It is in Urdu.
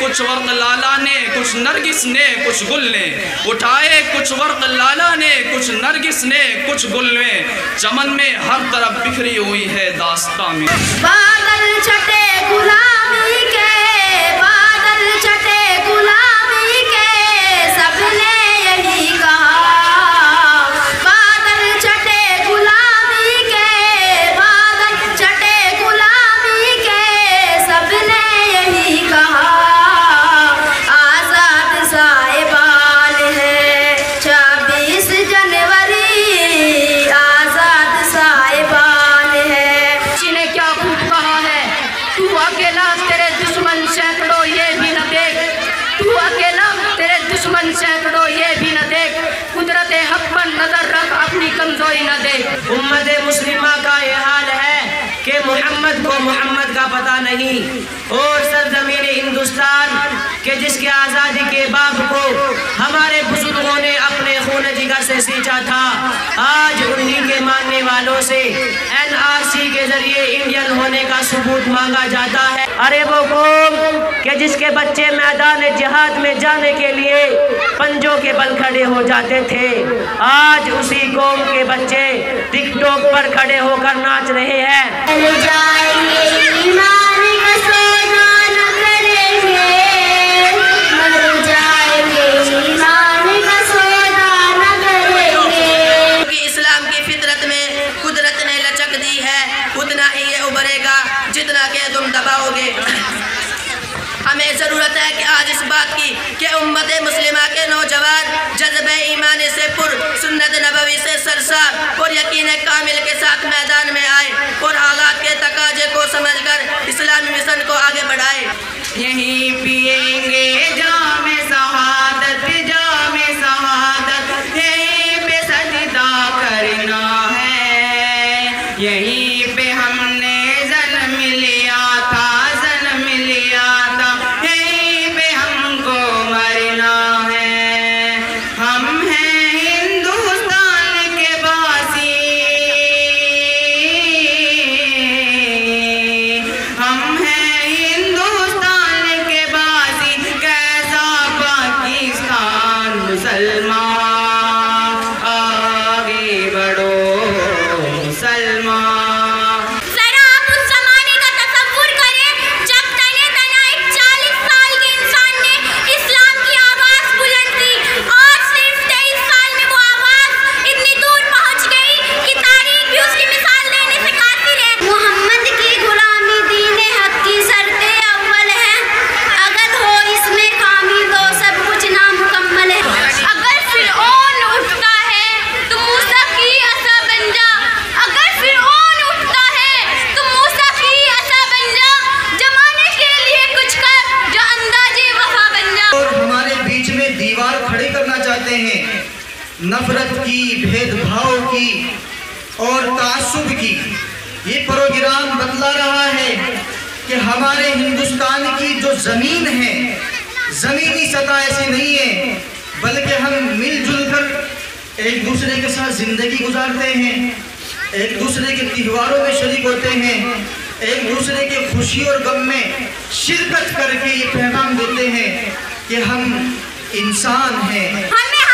کچھ ورق لالا نے، کچھ نرگس نے، کچھ گل نے۔ اٹھائے کچھ ورق لالا نے، کچھ نرگس نے، کچھ گل نے۔ چمن میں ہر طرف بکھری ہوئی ہے داستان میں۔ بادل چھٹے غلامی کے محمد کو محمد کا پتہ نہیں۔ اور سرزمین ہندوستان کہ جس کے آزادی کے باپ کو ہمارے بزرگوں نے اپنے خون جگر سے سینچا تھا، آج انہی کے ماننے والوں سے این آر سی کے ذریعے انڈین ہونے کا ثبوت مانگا جاتا ہے۔ ارے وہ قوم کہ جس کے بچے میدان جہاد میں جانے کے لیے پنجوں کے بل کھڑے ہو جاتے تھے، آج اسی قوم کے بچے ٹک ٹاک پر کھڑے ہو کر ناچ رہے ہیں۔ آج اس بات کی کہ امت مسلمہ کے نوجوان جذبہ ایمان سے پر سنت نبوی سے سرسار اور یقین کامل کے ساتھ میدان میں آئے اور حالات کے تقاضے کو سمجھ کر اسلامی مشن کو آگے بڑھائے۔ یہیں پیئیں گے جان نفرت کی، بھید بھاؤ کی اور تعصب کی۔ یہ پروگرام بتلا رہا ہے کہ ہمارے ہندوستان کی جو زمین ہے، زمینی سطح ایسی نہیں ہے، بلکہ ہم مل جل کر ایک دوسرے کے ساتھ زندگی گزارتے ہیں، ایک دوسرے کے تہواروں میں شریک ہوتے ہیں، ایک دوسرے کے خوشی اور غم میں شرکت کر کے یہ پیغام دیتے ہیں کہ ہم انسان ہیں۔ ہمیں